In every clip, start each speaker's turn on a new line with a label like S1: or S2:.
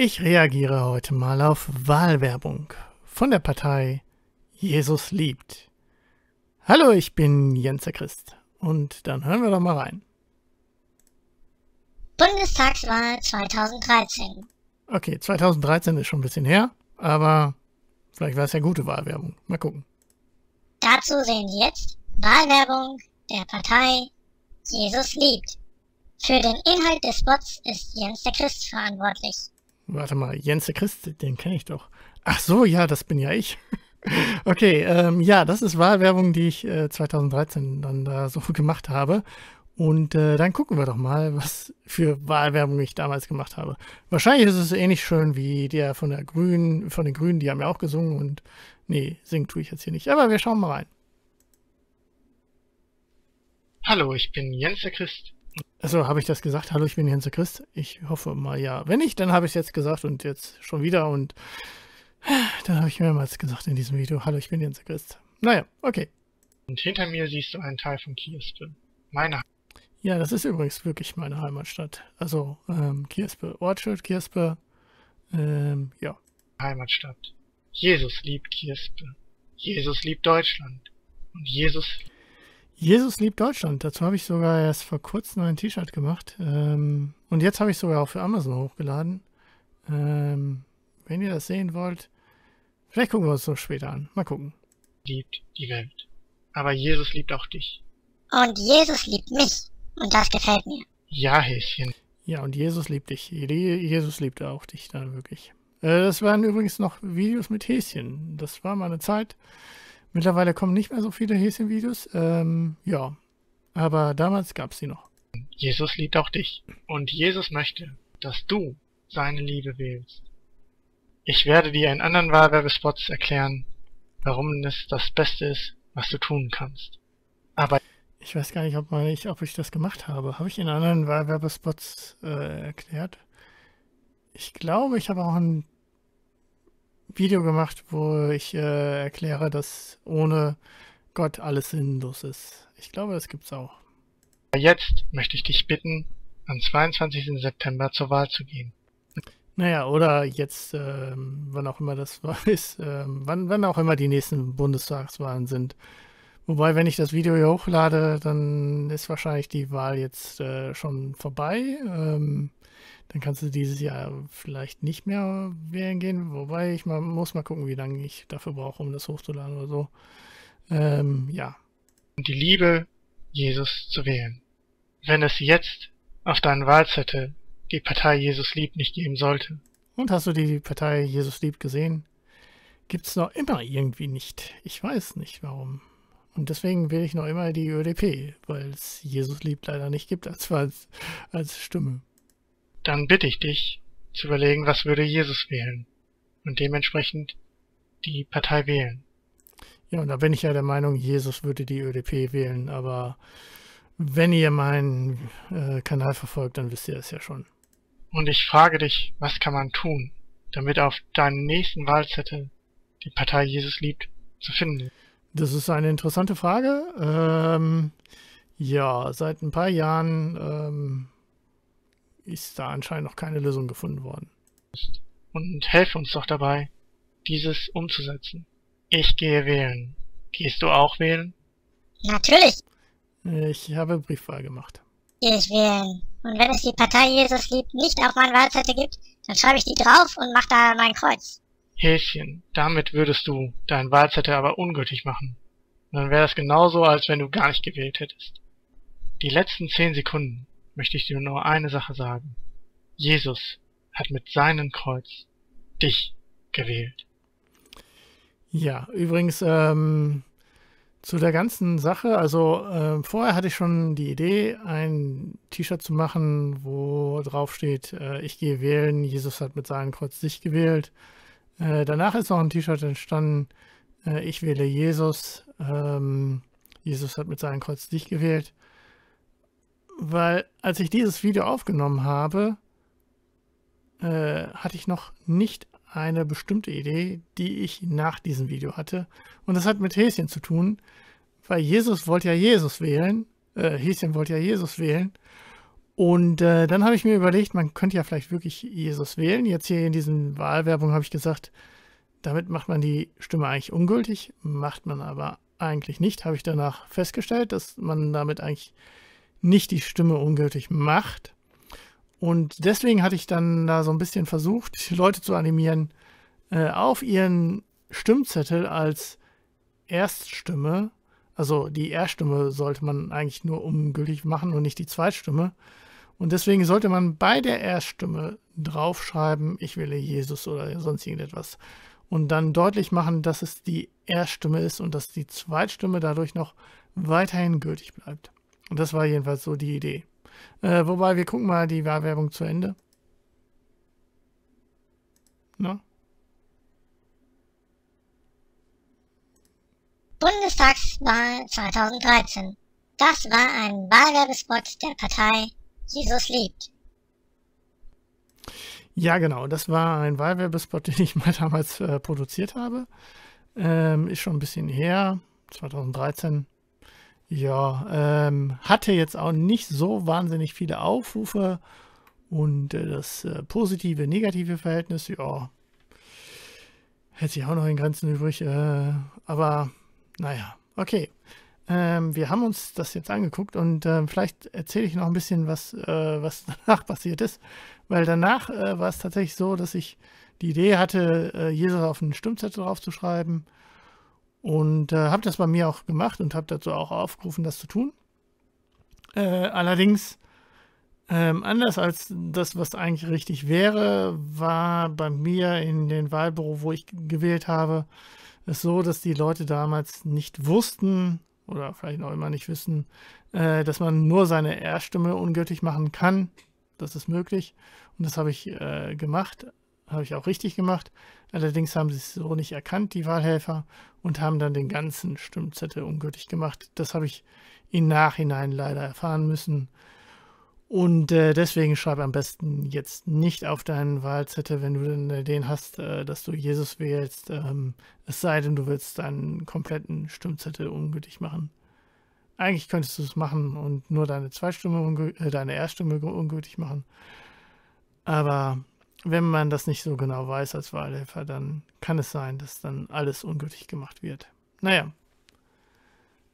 S1: Ich reagiere heute mal auf Wahlwerbung von der Partei Jesus liebt. Hallo, ich bin Jens der Christ und dann hören wir doch mal rein.
S2: Bundestagswahl 2013.
S1: Okay, 2013 ist schon ein bisschen her, aber vielleicht war es ja gute Wahlwerbung. Mal gucken.
S2: Dazu sehen Sie jetzt Wahlwerbung der Partei Jesus liebt. Für den Inhalt des Spots ist Jens der Christ verantwortlich.
S1: Warte mal, Jens der Christ, den kenne ich doch. Ach so, ja, das bin ja ich. okay, ähm, ja, das ist Wahlwerbung, die ich äh, 2013 dann da so gemacht habe. Und äh, dann gucken wir doch mal, was für Wahlwerbung ich damals gemacht habe. Wahrscheinlich ist es ähnlich schön wie der von der Grünen, von den Grünen, die haben ja auch gesungen und nee, singen tue ich jetzt hier nicht. Aber wir schauen mal rein.
S3: Hallo, ich bin Jens der Christ.
S1: Also habe ich das gesagt? Hallo, ich bin Jens Christ. Ich hoffe mal ja. Wenn nicht, dann habe ich es jetzt gesagt und jetzt schon wieder und dann habe ich mehrmals gesagt in diesem Video. Hallo, ich bin Jens Christ. Naja, okay.
S3: Und hinter mir siehst du einen Teil von Kiespe. Meine
S1: Ja, das ist übrigens wirklich meine Heimatstadt. Also ähm, Kiespe, Ortschild Kiespe. Ähm, ja.
S3: Heimatstadt. Jesus liebt Kiespe. Jesus liebt Deutschland. Und Jesus
S1: Jesus liebt Deutschland. Dazu habe ich sogar erst vor kurzem ein T-Shirt gemacht. Ähm, und jetzt habe ich sogar auch für Amazon hochgeladen. Ähm, wenn ihr das sehen wollt, vielleicht gucken wir uns das später an. Mal gucken.
S3: liebt die Welt. Aber Jesus liebt auch dich.
S2: Und Jesus liebt mich. Und das gefällt mir.
S3: Ja, Häschen.
S1: Ja, und Jesus liebt dich. Je- Jesus liebt auch dich dann wirklich. Äh, das waren übrigens noch Videos mit Häschen. Das war mal eine Zeit. Mittlerweile kommen nicht mehr so viele Häschen-Videos. Ähm, ja, aber damals gab es sie noch.
S3: Jesus liebt auch dich. Und Jesus möchte, dass du seine Liebe wählst. Ich werde dir in anderen Wahlwerbespots erklären, warum es das Beste ist, was du tun kannst. Aber
S1: Ich weiß gar nicht, ob, man, ich, ob ich das gemacht habe. Habe ich in anderen Wahlwerbespots äh, erklärt? Ich glaube, ich habe auch ein Video gemacht, wo ich äh, erkläre, dass ohne Gott alles sinnlos ist. Ich glaube, das gibt's auch.
S3: jetzt möchte ich dich bitten, am 22. September zur Wahl zu gehen.
S1: Naja, oder jetzt, ähm, wann auch immer das war, ist, ähm, wann, wann auch immer die nächsten Bundestagswahlen sind. Wobei, wenn ich das Video hier hochlade, dann ist wahrscheinlich die Wahl jetzt äh, schon vorbei. Ähm, dann kannst du dieses Jahr vielleicht nicht mehr wählen gehen. Wobei ich mal muss mal gucken, wie lange ich dafür brauche, um das hochzuladen oder so. Ähm, ja.
S3: und die Liebe Jesus zu wählen. Wenn es jetzt auf deinen Wahlzettel die Partei Jesus liebt nicht geben sollte,
S1: Und hast du die Partei Jesus liebt gesehen? Gibt's noch immer irgendwie nicht. Ich weiß nicht warum. Und deswegen wähle ich noch immer die ÖDP, weil es Jesus liebt leider nicht gibt als, als, als Stimme.
S3: Dann bitte ich dich zu überlegen, was würde Jesus wählen und dementsprechend die Partei wählen.
S1: Ja, und da bin ich ja der Meinung, Jesus würde die ÖDP wählen, aber wenn ihr meinen äh, Kanal verfolgt, dann wisst ihr es ja schon.
S3: Und ich frage dich, was kann man tun, damit auf deinem nächsten Wahlzettel die Partei Jesus liebt zu finden ist?
S1: Das ist eine interessante Frage. Ähm, ja, seit ein paar Jahren ähm, ist da anscheinend noch keine Lösung gefunden worden.
S3: Und helfe uns doch dabei, dieses umzusetzen. Ich gehe wählen. Gehst du auch wählen?
S2: Natürlich
S1: Ich habe Briefwahl gemacht.
S2: gehe ich wählen. Und wenn es die Partei Jesus liebt nicht auf meinen Wahlzettel gibt, dann schreibe ich die drauf und mache da mein Kreuz.
S3: Häschen, damit würdest du deinen Wahlzettel aber ungültig machen. Und dann wäre es genauso, als wenn du gar nicht gewählt hättest. Die letzten zehn Sekunden möchte ich dir nur eine Sache sagen. Jesus hat mit seinem Kreuz dich gewählt.
S1: Ja, übrigens ähm, zu der ganzen Sache, also ähm, vorher hatte ich schon die Idee, ein T-Shirt zu machen, wo drauf steht, äh, ich gehe wählen, Jesus hat mit seinem Kreuz dich gewählt. Äh, danach ist noch ein T-Shirt entstanden, äh, ich wähle Jesus, ähm, Jesus hat mit seinem Kreuz dich gewählt. Weil als ich dieses Video aufgenommen habe, äh, hatte ich noch nicht eine bestimmte Idee, die ich nach diesem Video hatte. Und das hat mit Häschen zu tun, weil Jesus wollte ja Jesus wählen. Äh, Häschen wollte ja Jesus wählen. Und äh, dann habe ich mir überlegt, man könnte ja vielleicht wirklich Jesus wählen. Jetzt hier in diesen Wahlwerbung habe ich gesagt, damit macht man die Stimme eigentlich ungültig, macht man aber eigentlich nicht, habe ich danach festgestellt, dass man damit eigentlich nicht die Stimme ungültig macht. Und deswegen hatte ich dann da so ein bisschen versucht, Leute zu animieren, äh, auf ihren Stimmzettel als Erststimme, also die Erststimme sollte man eigentlich nur ungültig machen und nicht die Zweitstimme. Und deswegen sollte man bei der Erststimme draufschreiben, ich wähle Jesus oder sonst irgendetwas. Und dann deutlich machen, dass es die Erststimme ist und dass die Zweitstimme dadurch noch weiterhin gültig bleibt. Und das war jedenfalls so die Idee. Äh, wobei, wir gucken mal die Wahlwerbung zu Ende. Na?
S2: Bundestagswahl 2013. Das war ein Wahlwerbespot der Partei Jesus liebt.
S1: Ja, genau. Das war ein Wahlwerbespot, den ich mal damals äh, produziert habe. Ähm, ist schon ein bisschen her, 2013. Ja, ähm, hatte jetzt auch nicht so wahnsinnig viele Aufrufe und äh, das äh, positive, negative Verhältnis, ja, hätte sich auch noch in Grenzen übrig. Äh, aber naja, okay. Ähm, wir haben uns das jetzt angeguckt und äh, vielleicht erzähle ich noch ein bisschen, was, äh, was danach passiert ist. Weil danach äh, war es tatsächlich so, dass ich die Idee hatte, äh, Jesus auf einen Stimmzettel draufzuschreiben. Und äh, habe das bei mir auch gemacht und habe dazu auch aufgerufen, das zu tun. Äh, allerdings, ähm, anders als das, was eigentlich richtig wäre, war bei mir in den Wahlbüro, wo ich gewählt habe, es so, dass die Leute damals nicht wussten oder vielleicht noch immer nicht wissen, äh, dass man nur seine Erststimme ungültig machen kann. Das ist möglich. Und das habe ich äh, gemacht, habe ich auch richtig gemacht. Allerdings haben sie es so nicht erkannt, die Wahlhelfer, und haben dann den ganzen Stimmzettel ungültig gemacht. Das habe ich im Nachhinein leider erfahren müssen. Und äh, deswegen schreib am besten jetzt nicht auf deinen Wahlzettel, wenn du denn äh, den hast, äh, dass du Jesus wählst. Ähm, es sei denn, du willst deinen kompletten Stimmzettel ungültig machen. Eigentlich könntest du es machen und nur deine Zweitstimme, äh, deine Erststimme ungültig machen. Aber wenn man das nicht so genau weiß als Wahlhelfer, dann kann es sein, dass dann alles ungültig gemacht wird. Naja.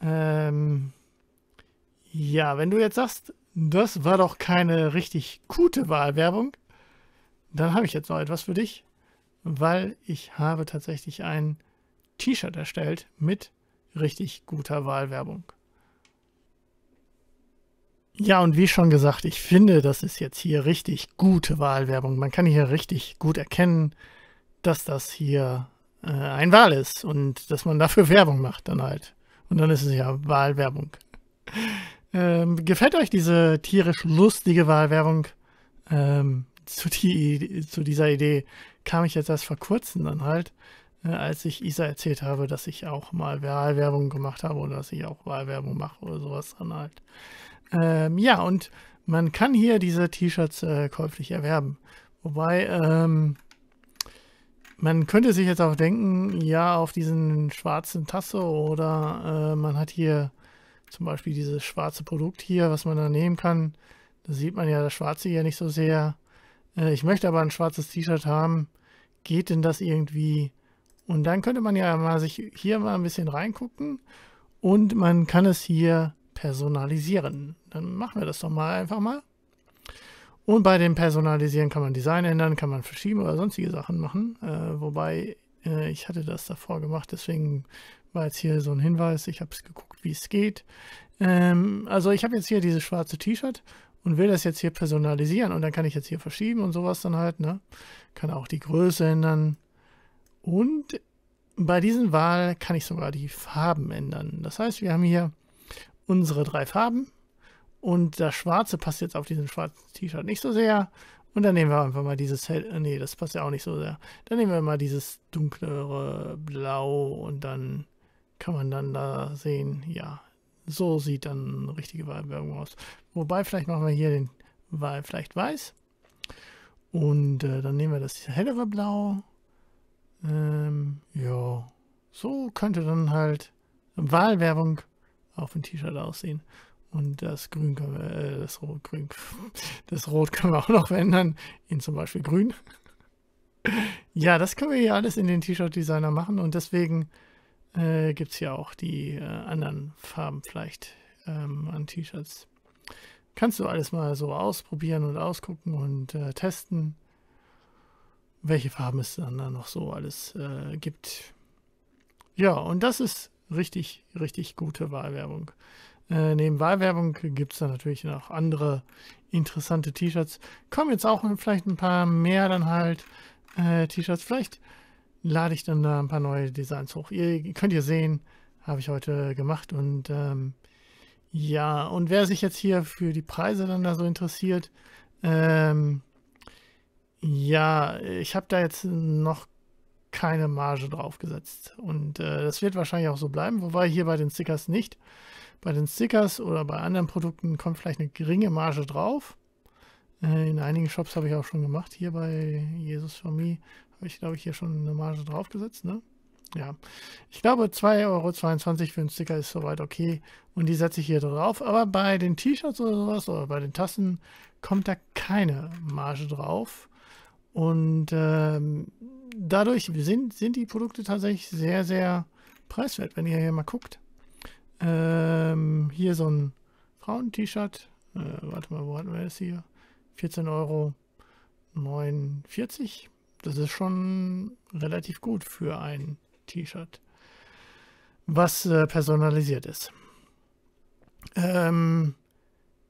S1: Ähm, ja, wenn du jetzt sagst, das war doch keine richtig gute Wahlwerbung. Dann habe ich jetzt noch etwas für dich, weil ich habe tatsächlich ein T-Shirt erstellt mit richtig guter Wahlwerbung. Ja, und wie schon gesagt, ich finde, das ist jetzt hier richtig gute Wahlwerbung. Man kann hier richtig gut erkennen, dass das hier äh, ein Wahl ist und dass man dafür Werbung macht dann halt. Und dann ist es ja Wahlwerbung. Ähm, gefällt euch diese tierisch lustige Wahlwerbung? Ähm, zu, die, zu, dieser Idee kam ich jetzt erst vor kurzem dann halt, äh, als ich Isa erzählt habe, dass ich auch mal Wahlwerbung gemacht habe oder dass ich auch Wahlwerbung mache oder sowas dann halt. Ähm, ja, und man kann hier diese T-Shirts äh, käuflich erwerben. Wobei, ähm, man könnte sich jetzt auch denken, ja, auf diesen schwarzen Tasse oder äh, man hat hier zum Beispiel dieses schwarze Produkt hier, was man da nehmen kann. Da sieht man ja das Schwarze hier nicht so sehr. Äh, ich möchte aber ein schwarzes T-Shirt haben. Geht denn das irgendwie? Und dann könnte man ja mal sich hier mal ein bisschen reingucken und man kann es hier personalisieren. Dann machen wir das doch mal einfach mal. Und bei dem Personalisieren kann man Design ändern, kann man verschieben oder sonstige Sachen machen. Äh, wobei äh, ich hatte das davor gemacht, deswegen war jetzt hier so ein Hinweis. Ich habe es geguckt, wie es geht. Ähm, also ich habe jetzt hier dieses schwarze T-Shirt und will das jetzt hier personalisieren. Und dann kann ich jetzt hier verschieben und sowas dann halt. Ne? Kann auch die Größe ändern. Und bei diesem Wahl kann ich sogar die Farben ändern. Das heißt, wir haben hier unsere drei Farben. Und das Schwarze passt jetzt auf diesen schwarzen T-Shirt nicht so sehr. Und dann nehmen wir einfach mal dieses hell. Äh, nee, das passt ja auch nicht so sehr. Dann nehmen wir mal dieses dunklere Blau und dann kann man dann da sehen, ja, so sieht dann eine richtige Wahlwerbung aus. Wobei, vielleicht machen wir hier den Wahl vielleicht weiß. Und äh, dann nehmen wir das hellere Blau. Ähm, ja, so könnte dann halt Wahlwerbung auf dem T-Shirt aussehen. Und das Grün können wir, äh, das Rot, Grün, das Rot können wir auch noch verändern in zum Beispiel Grün. ja, das können wir hier alles in den T-Shirt-Designer machen und deswegen äh, gibt es hier auch die äh, anderen Farben vielleicht ähm, an T-Shirts. Kannst du alles mal so ausprobieren und ausgucken und äh, testen, welche Farben es dann da noch so alles äh, gibt. Ja, und das ist richtig, richtig gute Wahlwerbung. Äh, neben Wahlwerbung gibt es dann natürlich noch andere interessante T-Shirts. Kommen jetzt auch vielleicht ein paar mehr dann halt äh, T-Shirts. Vielleicht lade ich dann da ein paar neue Designs hoch. Ihr könnt ihr sehen, habe ich heute gemacht. Und ähm, ja, und wer sich jetzt hier für die Preise dann da so interessiert, ähm, ja, ich habe da jetzt noch keine Marge drauf gesetzt. Und äh, das wird wahrscheinlich auch so bleiben, wobei hier bei den Stickers nicht. Bei den Stickers oder bei anderen Produkten kommt vielleicht eine geringe Marge drauf. Äh, in einigen Shops habe ich auch schon gemacht. Hier bei Jesus for Me habe ich, glaube ich, hier schon eine Marge draufgesetzt. Ne? Ja, ich glaube 2,22 Euro für einen Sticker ist soweit okay. Und die setze ich hier drauf. Aber bei den T-Shirts oder sowas oder bei den Tassen kommt da keine Marge drauf. Und ähm, dadurch sind, sind die Produkte tatsächlich sehr, sehr preiswert, wenn ihr hier mal guckt. Ähm, hier so ein Frauen-T-Shirt. Äh, warte mal, wo hatten wir das hier? 14,49 Euro. Das ist schon relativ gut für ein T-Shirt, was äh, personalisiert ist. Ähm,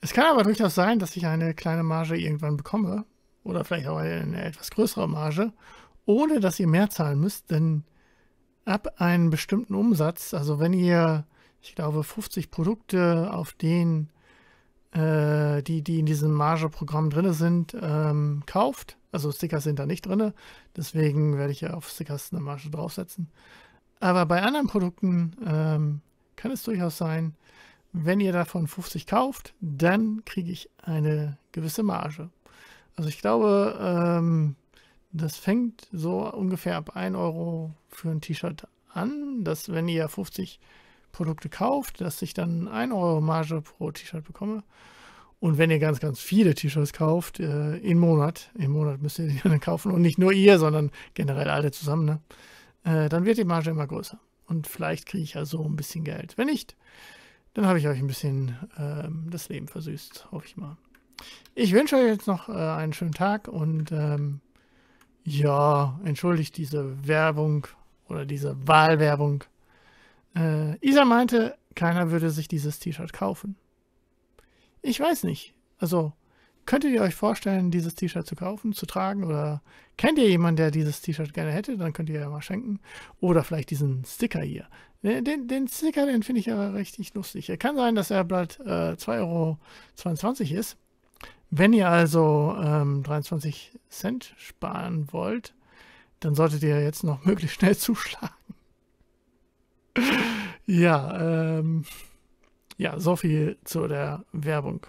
S1: es kann aber durchaus sein, dass ich eine kleine Marge irgendwann bekomme oder vielleicht auch eine etwas größere Marge, ohne dass ihr mehr zahlen müsst, denn ab einem bestimmten Umsatz, also wenn ihr, ich glaube, 50 Produkte auf den, äh, die, die in diesem Margeprogramm drin sind, ähm, kauft, also Stickers sind da nicht drin, deswegen werde ich ja auf Stickers eine Marge draufsetzen. Aber bei anderen Produkten ähm, kann es durchaus sein, wenn ihr davon 50 kauft, dann kriege ich eine gewisse Marge. Also ich glaube, ähm, das fängt so ungefähr ab 1 Euro für ein T-Shirt an, dass wenn ihr 50 Produkte kauft, dass ich dann 1 Euro Marge pro T-Shirt bekomme. Und wenn ihr ganz, ganz viele T-Shirts kauft, äh, im Monat, im Monat müsst ihr die dann kaufen und nicht nur ihr, sondern generell alle zusammen, ne? äh, dann wird die Marge immer größer. Und vielleicht kriege ich ja so ein bisschen Geld. Wenn nicht, dann habe ich euch ein bisschen äh, das Leben versüßt, hoffe ich mal. Ich wünsche euch jetzt noch äh, einen schönen Tag und ähm, ja, entschuldigt diese Werbung oder diese Wahlwerbung. Äh, Isa meinte, keiner würde sich dieses T-Shirt kaufen. Ich weiß nicht. Also, könntet ihr euch vorstellen, dieses T-Shirt zu kaufen, zu tragen? Oder kennt ihr jemanden, der dieses T-Shirt gerne hätte? Dann könnt ihr ja mal schenken. Oder vielleicht diesen Sticker hier. Den, den Sticker, den finde ich ja richtig lustig. Er kann sein, dass er bald äh, 2,22 Euro ist. Wenn ihr also ähm, 23 Cent sparen wollt, dann solltet ihr jetzt noch möglichst schnell zuschlagen. ja, ähm, ja, so viel zu der Werbung.